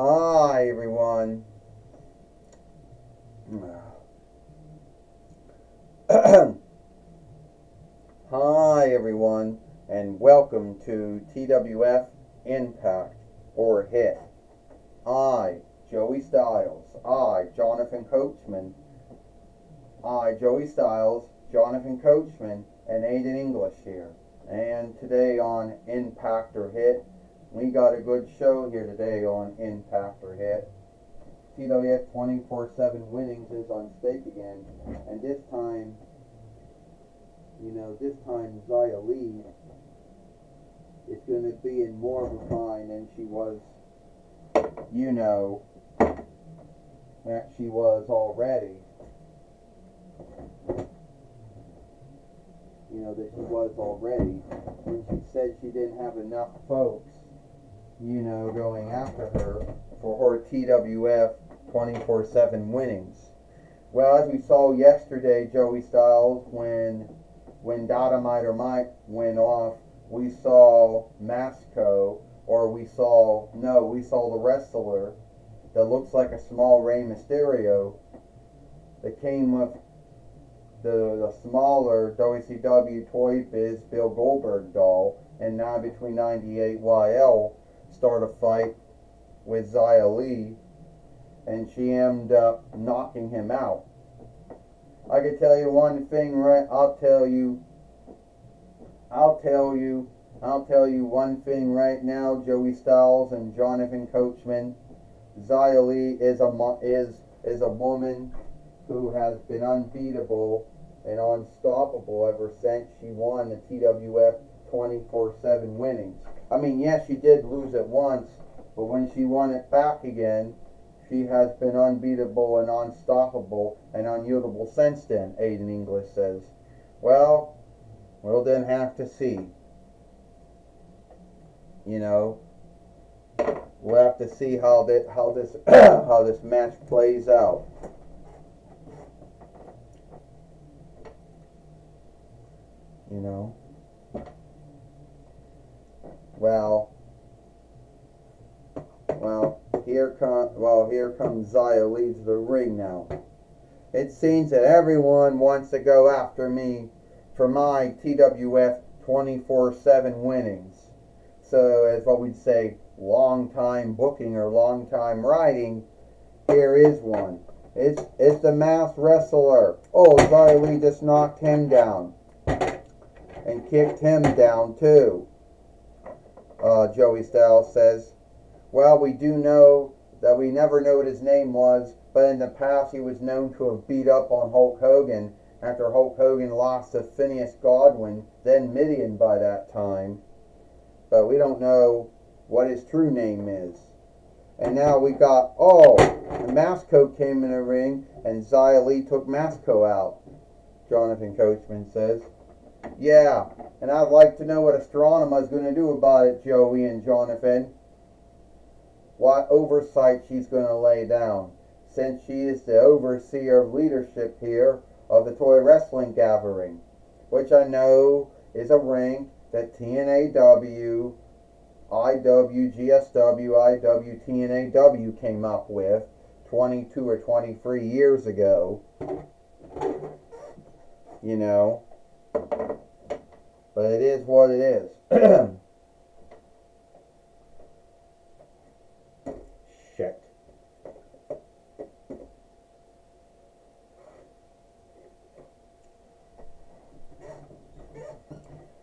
Hi, everyone. Hi, everyone, and welcome to TWF Impact or Hit. I, Joey Styles. I, Jonathan Coachman. I, Joey Styles, Jonathan Coachman, and Aiden English here. And today on Impact or Hit, we got a good show here today on Impact or Hit. TWF 24-7 winnings is on stake again, and this time, you know, this time Zia Lee is going to be in more of a bind than she was, you know, that she was already. You know, that she was already when she said she didn't have enough folks, you know, going after her for her TWF 24 7 winnings. Well, as we saw yesterday, Joey Styles, when when Dynamiter Mike went off, we saw Masco, or we saw, no, we saw the wrestler that looks like a small Rey Mysterio that came with the, the smaller WCW Toy Biz Bill Goldberg doll, and now between 98 YL start a fight with Zia Lee, and she ended up knocking him out. I can tell you one thing, right? I'll tell you. I'll tell you. I'll tell you one thing right now, Joey Styles and Jonathan Coachman. Zia Lee is a is is a woman who has been unbeatable and unstoppable ever since she won the TWF 24/7 winnings. I mean, yes, she did lose it once, but when she won it back again, she has been unbeatable and unstoppable and unyieldable since then, Aiden English says. Well, we'll then have to see. You know, we'll have to see how that how this how this match plays out. You know. Well, well, here come well here comes Zia leaves the ring now. It seems that everyone wants to go after me for my TWF 24/7 winnings. So as what we'd say, long time booking or long time writing, here is one. It's it's the mass wrestler. Oh, Zia Lee just knocked him down. And kicked him down too. Uh, Joey Styles says. Well, we do know that we never know what his name was, but in the past he was known to have beat up on Hulk Hogan after Hulk Hogan lost to Phineas Godwinn, then Mideon by that time. But we don't know what his true name is. And now we got, oh, the Masco came in the ring and Zia Lee took Masco out, Jonathan Coachman says. Yeah, and I'd like to know what Astronema's going to do about it, Joey and Jonathan what oversight she's going to lay down, since she is the overseer of leadership here of the Toy Wrestling Gathering, which I know is a rank that TNAW came up with 22 or 23 years ago. You know. But it is what it is. Shit.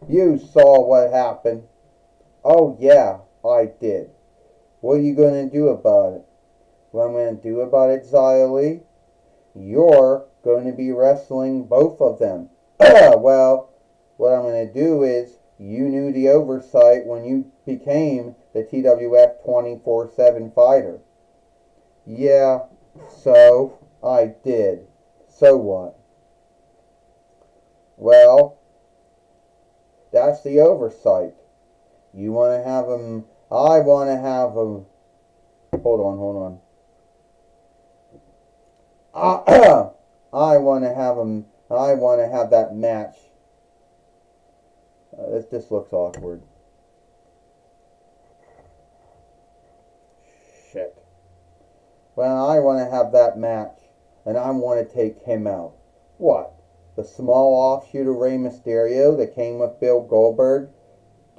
You saw what happened. Oh, yeah, I did. What are you going to do about it? What I'm going to do about it, Zia Lee? You're going to be wrestling both of them. Uh, well, what I'm going to do is, you knew the oversight when you became the TWF 24 7 fighter. Yeah, so I did. So what? Well, that's the oversight. You want to have them. I want to have them. Hold on, hold on. I, I want to have them. I want to have that match. Uh, this looks awkward. Shit. Well, I want to have that match, and I want to take him out. What? The small offshoot of Rey Mysterio that came with Bill Goldberg,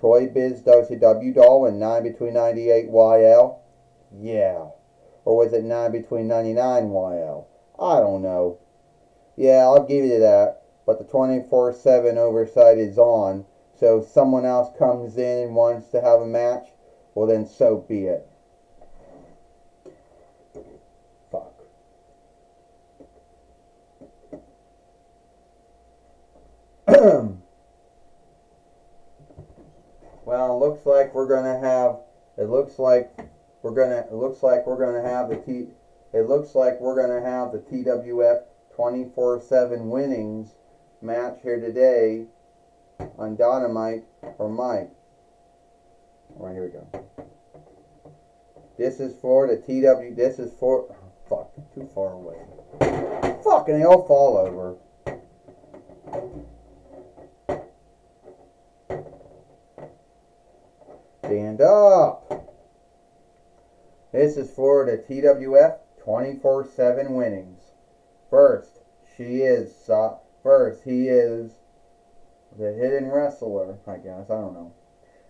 Toy Biz WCW doll, and 9 between 98 YL? Yeah. Or was it 9 between 99 YL? I don't know. Yeah, I'll give you that. But the 24 7 oversight is on. So if someone else comes in and wants to have a match, well, then so be it. Fuck. well, it looks like we're gonna have. It looks like we're gonna. It looks like we're gonna have the T. It looks like we're gonna have the TWF 24/7 winnings match here today on Dynamite or Mike. All right, here we go. This is for the TW. This is for. Fuck, too far away. Fucking, they all fall over. Stand up. This is for the TWF 24 7 winnings. First, she is. First, he is the hidden wrestler, I guess. I don't know.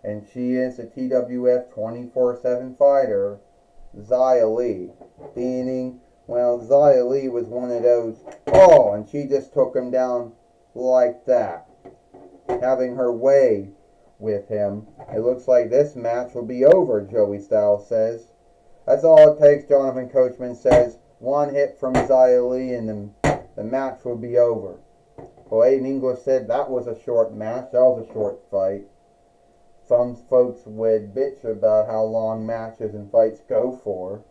And she is a TWF 24 7 fighter, Xia Lee, Meaning, well, Xia Lee was one of those. Oh, and she just took him down like that. Having her way with him. It looks like this match will be over, Joey Styles says. That's all it takes, Jonathan Coachman says. One hit from Xia Li and the, the match would be over. Well, Aiden English said that was a short match. That was a short fight. Some folks would bitch about how long matches and fights go for.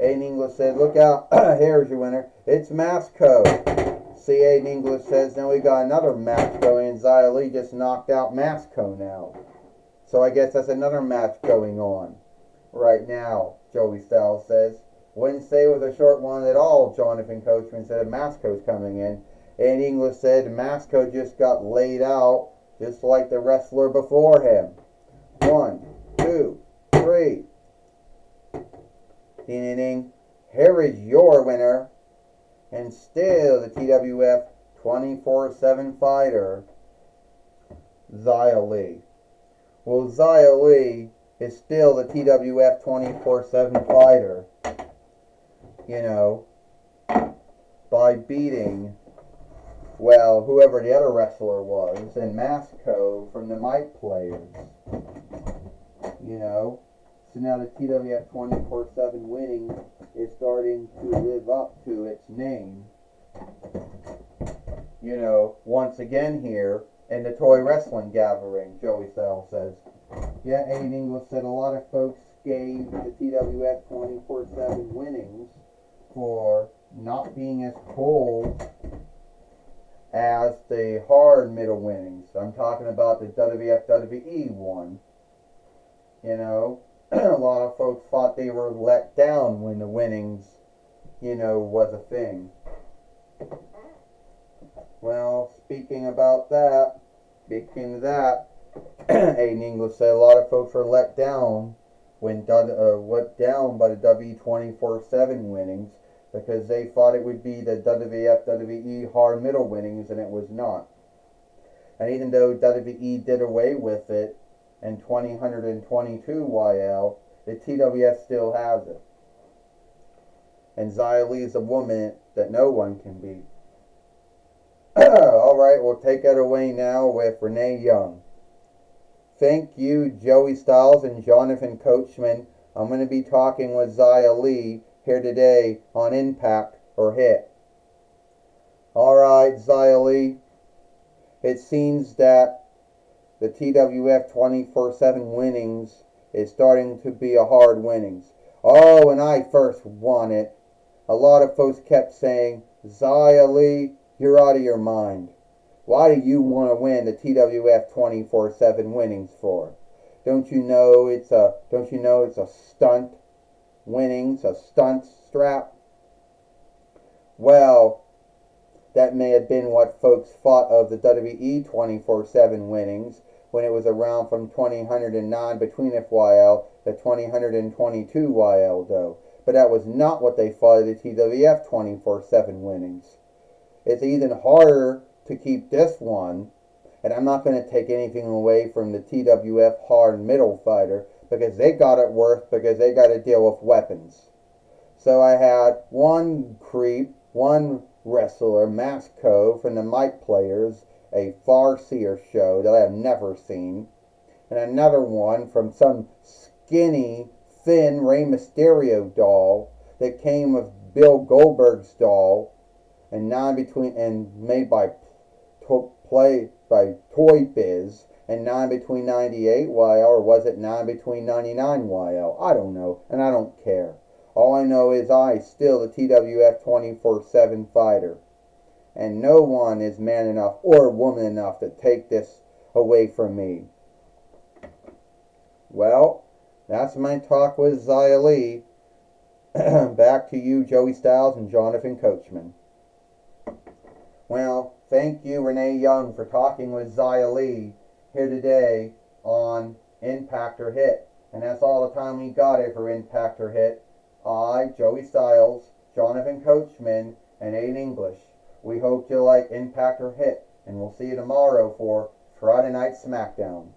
Aiden English said, look out, here's your winner. It's Masco. See, Aiden English says, now we got another match going, and Xia Li just knocked out Masco now. So I guess that's another match going on right now, Joey Styles says. Wouldn't say was a short one at all, Jonathan Coachman said. Masco's coming in. And English said Masco just got laid out just like the wrestler before him. One, two, three. Ding ding ding. Here is your winner. And still the TWF 24 7 fighter, Zia Lee. Well, Zia Lee is still the TWF 24 7 fighter, you know, by beating well, whoever the other wrestler was, and Masco from the Might Players. You know, so now the TWF 24 7 winning is starting to live up to its name. You know, once again here in the toy wrestling gathering, Joey Sell says. Yeah, Aiden English said a lot of folks gave the TWF 24 7 winnings for not being as cool as the hard middle winnings. I'm talking about the WWF WWE one. You know, a lot of folks thought they were let down when the winnings, you know, was a thing. Well, speaking about that, speaking of that, Aiden English said a lot of folks were let down when done, uh, let down by the W24/7 winnings because they thought it would be the WWF WWE hard middle winnings and it was not. And even though WWE did away with it in 2022 YL, the TWF still has it. And Li is a woman that no one can beat. All right, we'll take it away now with Renee Young. Thank you, Joey Styles and Jonathan Coachman. I'm going to be talking with Xia Li here today on Impact or Hit. Alright, Xia Li. It seems that the TWF 24 7 winnings is starting to be a hard winnings. Oh, when I first won it, a lot of folks kept saying, Li, you're out of your mind. Why do you want to win the TWF 24 7 winnings for? Don't you know it's a don't you know it's a stunt? Winnings, a stunt strap. Well, that may have been what folks thought of the WWE 24-7 winnings when it was around from 2009 between FYL to 2022 YL though. but that was not what they thought of the TWF 24 7 winnings. It's even harder to keep this one, and I'm not going to take anything away from the TWF hard middle fighter because they got it worse because they got to deal with weapons. So I had one creep, one wrestler, Masco from the Mike Players, a Farseer show that I have never seen, and another one from some skinny, thin Rey Mysterio doll that came with Bill Goldberg's doll, and nine between and made by to, play by Toy Biz, and nine between 98 YL, or was it nine between 99 YL? I don't know, and I don't care. All I know is I still the TWF 24/7 fighter, and no one is man enough or woman enough to take this away from me. Well, that's my talk with Zia Lee. Back to you, Joey Styles and Jonathan Coachman. Well, thank you, Renee Young, for talking with Zia Li here today on Impact or Hit. And that's all the time we got it for Impact or Hit. I, Joey Styles, Jonathan Coachman, and Aiden English. We hope you like Impact or Hit, and we'll see you tomorrow for Friday Night SmackDown.